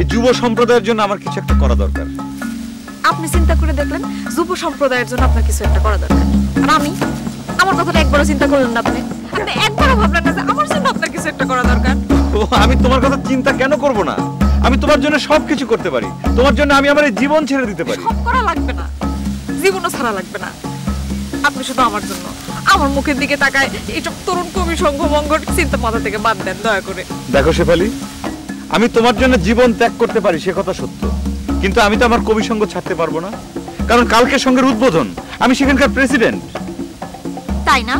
এই যুব সম্প্রদায়ের জন্য আমার কিছু একটা করা দরকার। আপনি চিন্তা করে দেখলেন যুব সম্প্রদায়ের জন্য আপনার কিছু একটা করা দরকার। আর আমি আমার কথাটা একবারও চিন্তা করলেন না আপনি। আপনি একবারও ভাবলেন না যে আমার জন্য আপনার কিছু একটা করা দরকার। ও আমি তোমার কথা চিন্তা কেন করব না? আমি তোমার জন্য সবকিছু করতে পারি। তোমার জন্য আমি আমার এই জীবন ছেড়ে দিতে পারি। সব করা লাগবে না। জীবনও ছাড়া লাগবে না। আপনি শুধু আমার জন্য। আমার মুখের দিকে তাকায় এইসব তরুণ কবি সংঘ মঙ্গল চিন্তা মাথা থেকে বাদ দেন দয়া করে। দেখো শেফালি আমি তোমার জন্য জীবন ত্যাগ করতে পারি সে কথা সত্য। কিন্তু আমি তো আমার কবি সঙ্গ ছাড়তে পারব না। কারণ কালকে সঙ্গের উদ্বোধন আমি সেখানকার প্রেসিডেন্ট। তাই না?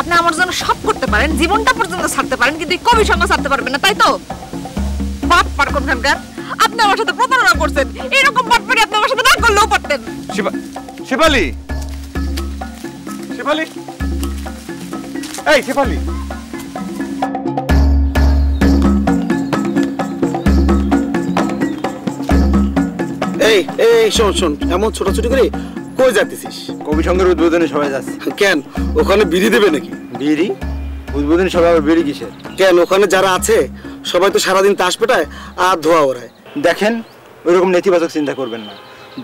আপনি আমার জন্য সব করতে পারেন জীবনটা পর্যন্ত ছাড়তে পারেন কিন্তু এই কবি সঙ্গ ছাড়তে পারবেন না তাই তো? বাপ পার কোনখানকার আপনি আমার সাথে প্রতারণা করছেন। এরকম বাপ পারি আপনি আমার সাথে না করলেও পারতেন। শেফালি শেফালি এই শেফালি এই এই শোন শোন এমন ছোটাছুটি করে কই যাচ্ছিস কবি সংঘের উদ্বোধনে সবাই যাচ্ছে। কেন? ওখানে বিড়ি দেবে নাকি? বিড়ি? উদ্বোধনী সবাই আবার বিড়ি কিসের? কেন? ওখানে যারা আছে সবাই তো সারাদিন তাস পেটায় আর ধোয়া ওড়ায়। দেখেন ওইরকম নেতিবাচক চিন্তা করবেন না।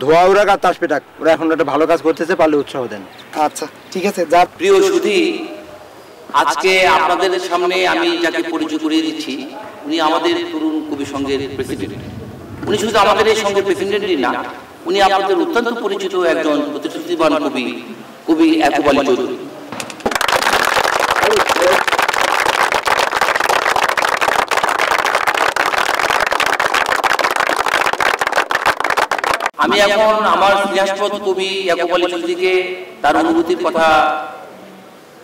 ধোয়া উড়াক আর তাস পেটাক ওরা এখন একটা ভালো কাজ করতেছে পারলে উৎসাহ দেন। আচ্ছা ঠিক আছে যা। প্রিয় সুধী আজকে আপনাদের সামনে আমি যাকে পরিচয় করিয়ে দিচ্ছি উনি আমাদের তরুণ কবি সংঘের প্রেসিডেন্ট। উনি শুধু আমাদের এই সংঘের প্রেসিডেন্টই না, উনি আপনাদের অত্যন্ত পরিচিত একজন প্রতিশ্রুতিবান কবি কবি একবালি চৌধুরী। আমি এখন আমার ইতিহাসপদ কবি ইয়াকুব আলী চৌধুরীকে তার অনুভূতির কথা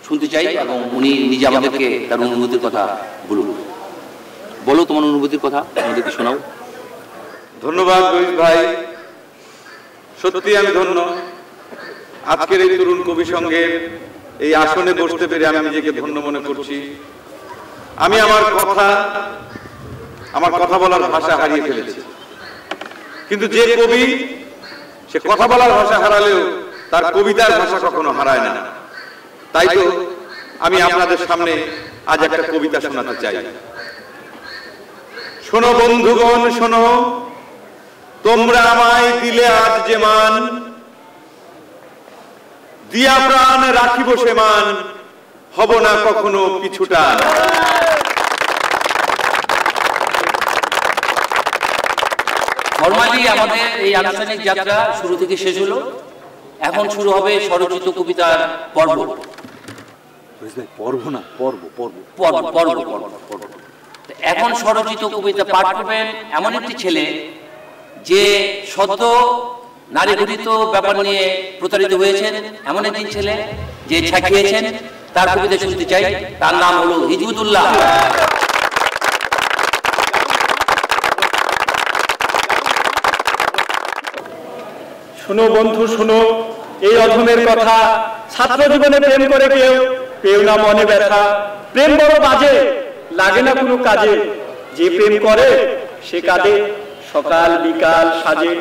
শুনতে চাই এবং উনি নিজে আমাদেরকে তার অনুভূতির কথা বলুন বলো তোমার অনুভূতির কথা, আমাদেরকে শোনাও। ধন্যবাদ রোহিত ভাই। সত্যি আমি ধন্য। আজকের এই তরুণ কবি সংঘের এই আসনে বসতে পেরে আমি নিজেকে ধন্য মনে করছি। আমি আমার কথা আমার কথা বলার ভাষা হারিয়ে ফেলেছি। কিন্তু যে কবি, সে কথা বলার ভাষা হারালেও তার কবিতার ভাষা কখনো হারায় না। তাই তো আমি আপনাদের সামনে আজ একটা কবিতা শোনাতে চাই। শোনো বন্ধুগণ, শোনো। তোমরা আমায় দিলে আজ যে মান দিয়া প্রাণ রাখিব সে মান হব না কখনো পিছুটা নর্মালি আমাদের এই আনুষ্ঠানিক যাত্রা শুরু থেকে শেষ হলো। এখন শুরু হবে স্বরচিত কবিতার পর্ব। পর্ব না পর্ব পর্ব পর্ব। পর্ব পর্ব পর্ব। এখন স্বরচিত কবিতা পাঠ করবেন এমন একটি ছেলে যে সদ্য নারী গঠিত ব্যাপার নিয়ে প্রতারিত হয়েছেন, এমন একটি ছেলে যে ছাকিয়েছেন তার কবিতা শুনতে চাই, তার নাম হলো হিজবুতুল্লাহ। শোনো বন্ধু, শোনো, এই অধমের কথা। ছাত্র জীবনে প্রেম করে কেউ পেও না মনে ব্যথা। প্রেম বড় বাজে, লাগে না কোনো কাজে। যে প্রেম করে, সে কাঁদে। সকাল, বিকাল, সাজে।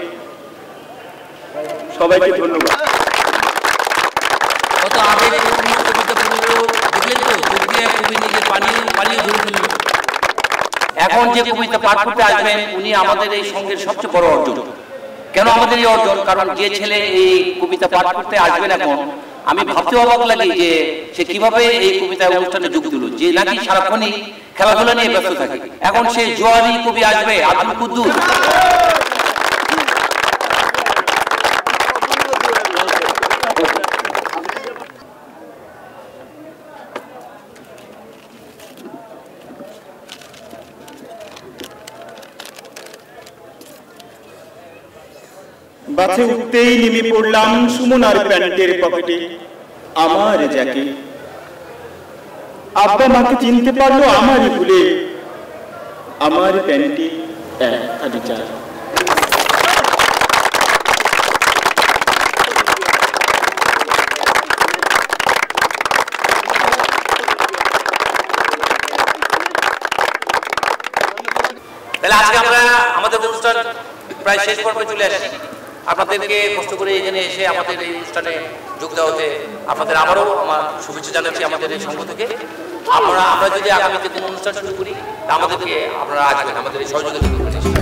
সবাইকে ধন্যবাদ। এখন যে কবিতা পাঠ করতে আসবেন, উনি আমাদের এই সঙ্গের সবচেয়ে বড় অর্জন। কেন আমাদের এই অর্জন? কারণ যে ছেলে এই কবিতা পাঠ করতে আসবেন এখন আমি ভাবতে অবাক লাগে যে সে কীভাবে এই কবিতা অনুষ্ঠানে যোগ দিল, যে নাকি সারাক্ষণই খেলাধুলা নিয়ে ব্যস্ত থাকে। এখন সে জোয়ারি কবি আসবে, আব্দুল কুদ্দুস। বাসে উঠতেই নেমে পড়লাম সুমনার প্যান্টের পকেটে। আমার জ্যাকে আব্বা মাকে চিনতে পারল আমারই ভুলে। আমার প্যান্টে তাহলে আজকে আমরা আমাদের অনুষ্ঠান প্রায় শেষ পর্বে চলে আসছি আপনাদেরকে কষ্ট করে এখানে এসে আমাদের এই অনুষ্ঠানে যোগ দেওয়া দেওয়াতে আপনাদের আবারও আমার শুভেচ্ছা জানাচ্ছি আমাদের এই সংঘ থেকে। আমরা আমরা যদি আগামীতে কোনো অনুষ্ঠান শুরু করি আমাদেরকে আপনারা আসবেন, আমাদের এই সহযোগিতা